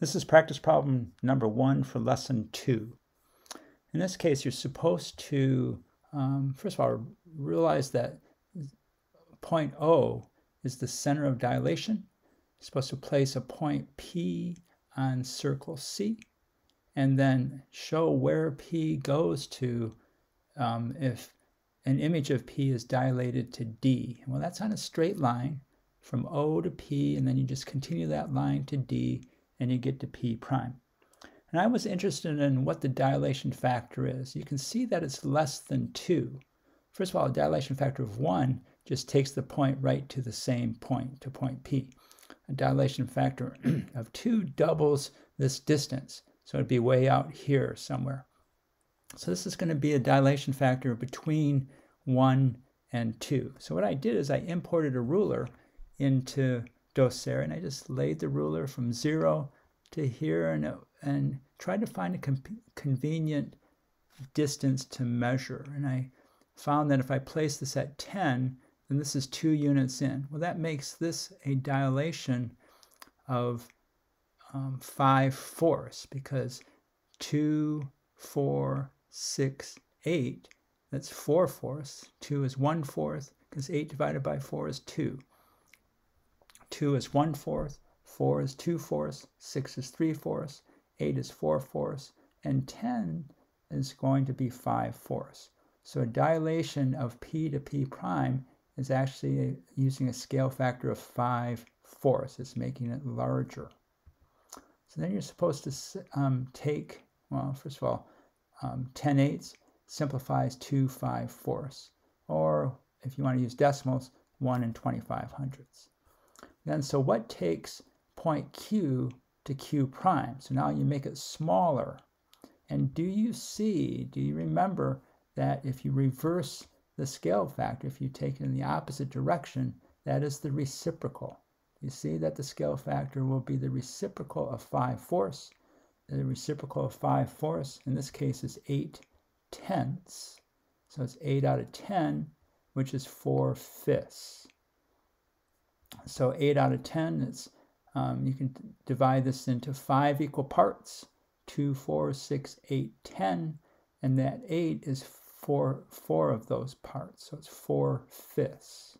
This is practice problem number one for lesson two. In this case, you're supposed to, um, first of all, realize that point O is the center of dilation. You're supposed to place a point P on circle C and then show where P goes to um, if an image of P is dilated to D. Well, that's on a straight line from O to P, and then you just continue that line to D and you get to P prime. And I was interested in what the dilation factor is. You can see that it's less than 2. First of all, a dilation factor of 1 just takes the point right to the same point, to point P. A dilation factor of 2 doubles this distance, so it'd be way out here somewhere. So this is going to be a dilation factor between 1 and 2. So what I did is I imported a ruler into And I just laid the ruler from zero to here and, and tried to find a convenient distance to measure. And I found that if I place this at 10, then this is two units in. Well, that makes this a dilation of um, 5 fourths because 2, 4, 6, 8, that's 4 fourths. 2 is 1 fourth because 8 divided by 4 is 2. 2 is 1 fourth, 4 is 2 fourths, 6 is 3 fourths, 8 is 4 fourths, and 10 is going to be 5 fourths. So a dilation of p to p prime is actually using a scale factor of 5 fourths. It's making it larger. So then you're supposed to um, take, well, first of all, um, 10 eighths simplifies to 5 fourths. Or if you want to use decimals, 1 and 25 hundredths. Then, so what takes point Q to Q prime? So now you make it smaller. And do you see, do you remember that if you reverse the scale factor, if you take it in the opposite direction, that is the reciprocal. You see that the scale factor will be the reciprocal of 5 fourths. The reciprocal of 5 fourths, in this case, is 8 tenths. So it's 8 out of 10, which is 4 fifths. So 8 out of 10, it's, um, you can divide this into five equal parts, 2, 4, 6, 8, 10, and that 8 is four, four of those parts, so it's 4 fifths.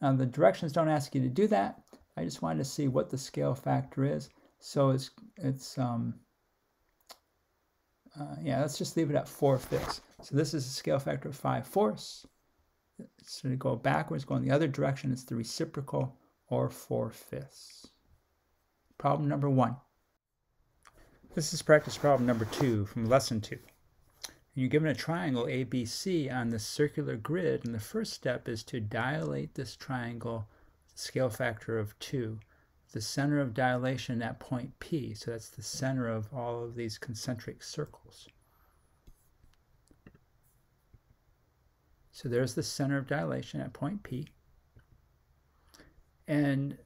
Now the directions don't ask you to do that. I just wanted to see what the scale factor is. So it's, it's um, uh, yeah, let's just leave it at 4 fifths. So this is a scale factor of 5 fourths. So to go backwards, go in the other direction, it's the reciprocal or 4 fifths. Problem number one. This is practice problem number two from lesson two. And you're given a triangle ABC on the circular grid, and the first step is to dilate this triangle scale factor of 2. The center of dilation at point P, so that's the center of all of these concentric circles. So there's the center of dilation at point P. And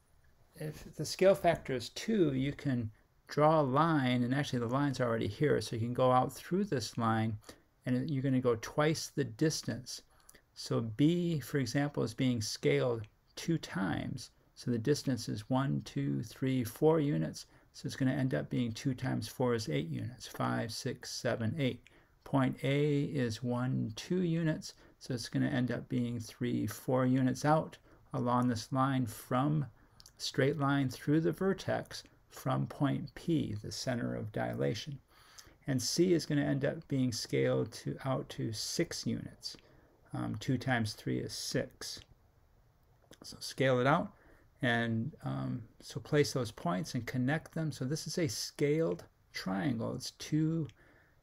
if the scale factor is 2, you can draw a line, and actually the line's already here, so you can go out through this line, and you're going to go twice the distance. So B, for example, is being scaled two times. So the distance is 1, 2, 3, 4 units. So it's going to end up being 2 times 4 is 8 units, 5, 6, 7, 8. Point A is 1, 2 units. So it's going to end up being 3, 4 units out along this line from straight line through the vertex from point P, the center of dilation. And C is going to end up being scaled to out to 6 units. Um, 2 times 3 is 6. So scale it out. And um, so place those points and connect them. So this is a scaled triangle. It's two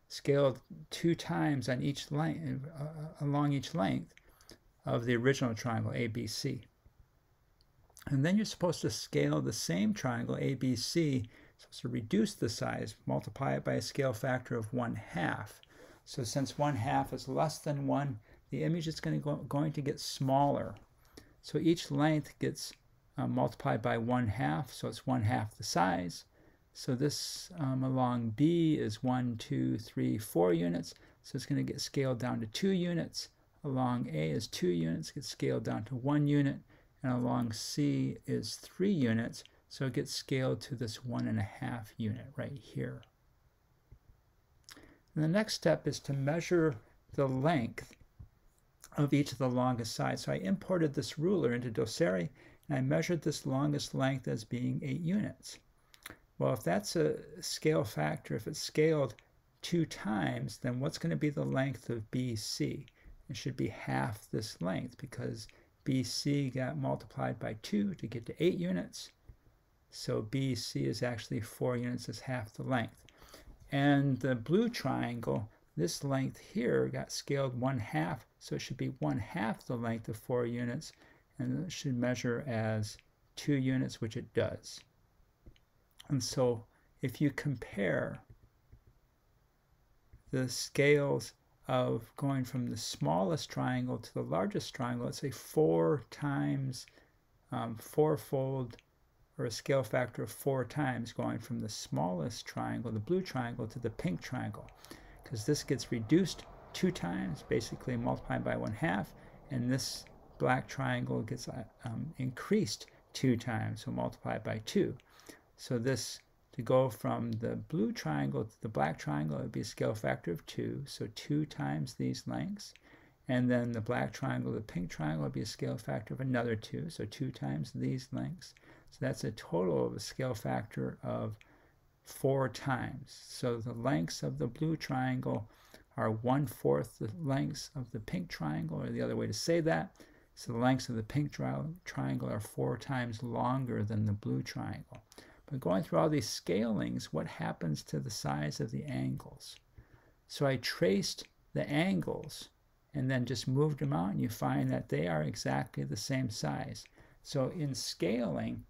scaled two times on each length, uh, along each length of the original triangle ABC. And then you're supposed to scale the same triangle ABC, supposed to reduce the size, multiply it by a scale factor of 1 half. So since 1 half is less than 1, the image is going to, go, going to get smaller. So each length gets uh, multiplied by 1 half, so it's 1 half the size. So this um, along B is one, two, three, four units. So it's going to get scaled down to 2 units. Along A is 2 units, gets scaled down to 1 unit. And along C is 3 units. So it gets scaled to this one and a half unit right here. And the next step is to measure the length of each of the longest sides. So I imported this ruler into Doceri and I measured this longest length as being 8 units. Well, if that's a scale factor, if it's scaled two times, then what's going to be the length of BC? It should be half this length because BC got multiplied by 2 to get to 8 units. So BC is actually 4 units, is half the length. And the blue triangle, this length here got scaled 1 half, so it should be 1 half the length of 4 units, and it should measure as 2 units, which it does. And so if you compare the scales of going from the smallest triangle to the largest triangle, let's say four times um, fourfold or a scale factor of four times going from the smallest triangle, the blue triangle, to the pink triangle. Because this gets reduced two times, basically multiplied by one half, and this black triangle gets uh, um, increased two times, so multiplied by two. So this, to go from the blue triangle to the black triangle, it would be a scale factor of two, so two times these lengths. And then the black triangle, the pink triangle would be a scale factor of another two, so two times these lengths. So that's a total of a scale factor of four times. So the lengths of the blue triangle are one-fourth the lengths of the pink triangle, or the other way to say that. So the lengths of the pink tri triangle are four times longer than the blue triangle. But going through all these scalings, what happens to the size of the angles? So I traced the angles and then just moved them out and you find that they are exactly the same size. So in scaling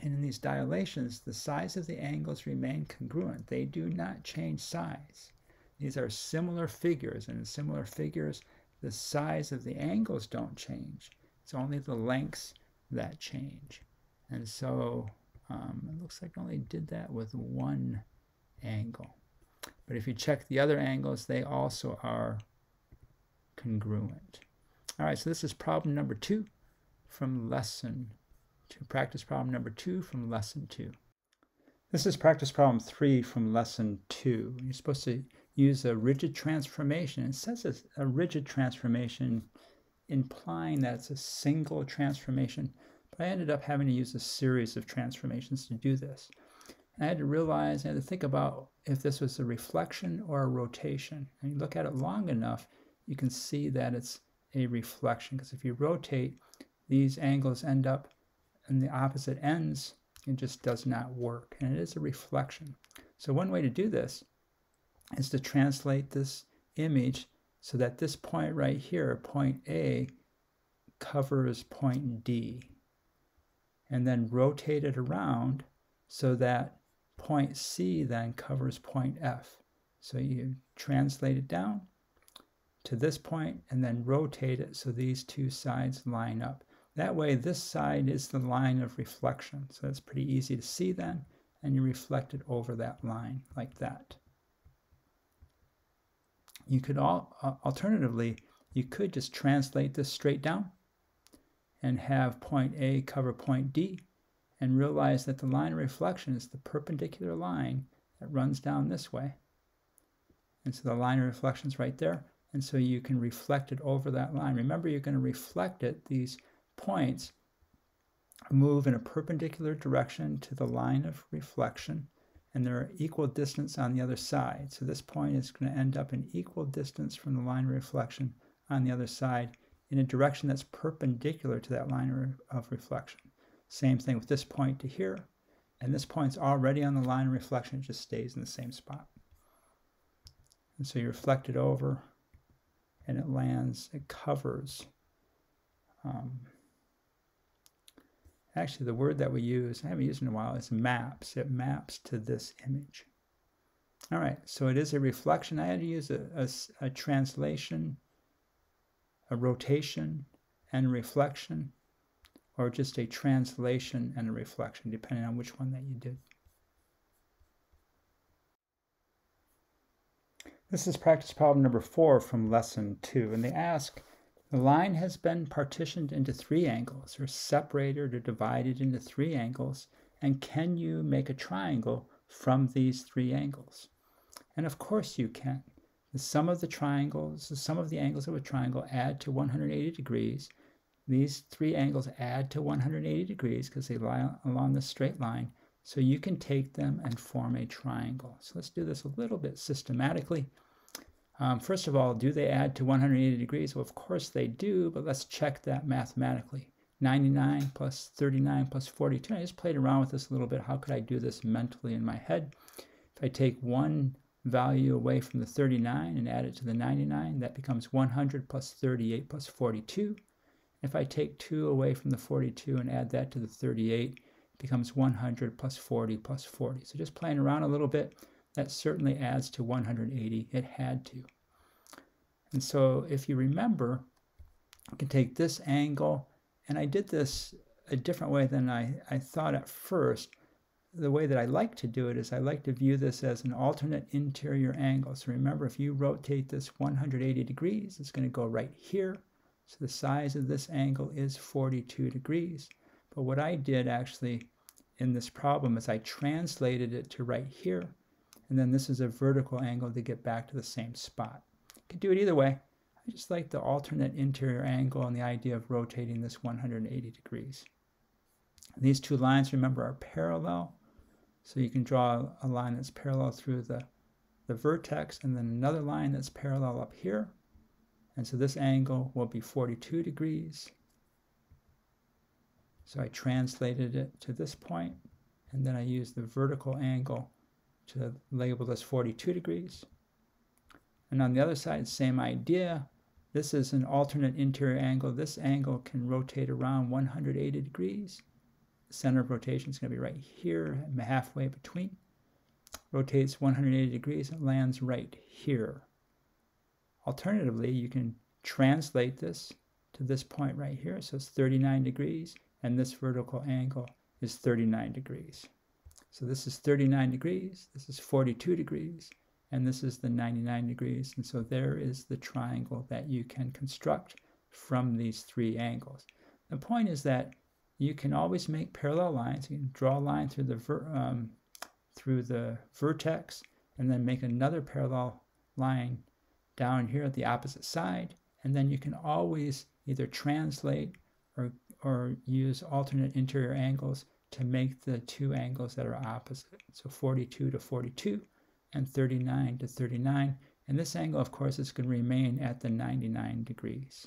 and in these dilations, the size of the angles remain congruent. They do not change size. These are similar figures, and in similar figures, the size of the angles don't change. It's only the lengths that change. And so um, it looks like I only did that with one angle. But if you check the other angles, they also are congruent. All right, so this is problem number two from lesson two. Practice problem number two from lesson two. This is practice problem three from lesson two. You're supposed to use a rigid transformation. It says it's a rigid transformation, implying that it's a single transformation, but I ended up having to use a series of transformations to do this. And I had to realize, I had to think about if this was a reflection or a rotation. And you look at it long enough, you can see that it's a reflection because if you rotate, these angles end up in the opposite ends. It just does not work, and it is a reflection. So one way to do this is to translate this image so that this point right here, point A, covers point D. And then rotate it around so that point C then covers point F. So you translate it down to this point and then rotate it so these two sides line up. That way this side is the line of reflection. So it's pretty easy to see then and you reflect it over that line like that. You could all, uh, alternatively, you could just translate this straight down and have point A cover point D and realize that the line of reflection is the perpendicular line that runs down this way. And so the line of reflection is right there. And so you can reflect it over that line. Remember, you're going to reflect it, these points move in a perpendicular direction to the line of reflection, and they're equal distance on the other side. So this point is going to end up in equal distance from the line of reflection on the other side in a direction that's perpendicular to that line of reflection. Same thing with this point to here, and this point's already on the line of reflection, it just stays in the same spot. And so you reflect it over, and it lands, it covers. Um, actually, the word that we use, I haven't used in a while, is maps. It maps to this image. All right, so it is a reflection. I had to use a, a, a translation, a rotation, and reflection, or just a translation and a reflection, depending on which one that you did. This is practice problem number four from lesson two, and they ask The line has been partitioned into three angles, or separated or divided into three angles, and can you make a triangle from these three angles? And of course you can. The sum of the triangles, the sum of the angles of a triangle add to 180 degrees. These three angles add to 180 degrees because they lie along the straight line. So you can take them and form a triangle. So let's do this a little bit systematically. Um, first of all, do they add to 180 degrees? Well, of course they do, but let's check that mathematically. 99 plus 39 plus 42. I just played around with this a little bit. How could I do this mentally in my head? If I take one value away from the 39 and add it to the 99, that becomes 100 plus 38 plus 42. If I take 2 away from the 42 and add that to the 38, it becomes 100 plus 40 plus 40. So just playing around a little bit, that certainly adds to 180. It had to. And so if you remember, I can take this angle, and I did this a different way than I, I thought at first the way that I like to do it is I like to view this as an alternate interior angle. So remember, if you rotate this 180 degrees, it's going to go right here. So the size of this angle is 42 degrees. But what I did actually in this problem is I translated it to right here. And then this is a vertical angle to get back to the same spot. You can do it either way. I just like the alternate interior angle and the idea of rotating this 180 degrees. these two lines, remember, are parallel. So you can draw a line that's parallel through the, the vertex and then another line that's parallel up here. And so this angle will be 42 degrees. So I translated it to this point, and then I used the vertical angle to label this 42 degrees. And on the other side, same idea. This is an alternate interior angle. This angle can rotate around 180 degrees center of rotation is going to be right here, halfway between. Rotates 180 degrees and lands right here. Alternatively, you can translate this to this point right here. So it's 39 degrees, and this vertical angle is 39 degrees. So this is 39 degrees, this is 42 degrees, and this is the 99 degrees. And so there is the triangle that you can construct from these three angles. The point is that you can always make parallel lines. You can draw a line through the um, through the vertex and then make another parallel line down here at the opposite side. And then you can always either translate or, or use alternate interior angles to make the two angles that are opposite. So 42 to 42 and 39 to 39. And this angle, of course, is going to remain at the 99 degrees.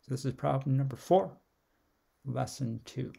So this is problem number four lesson two.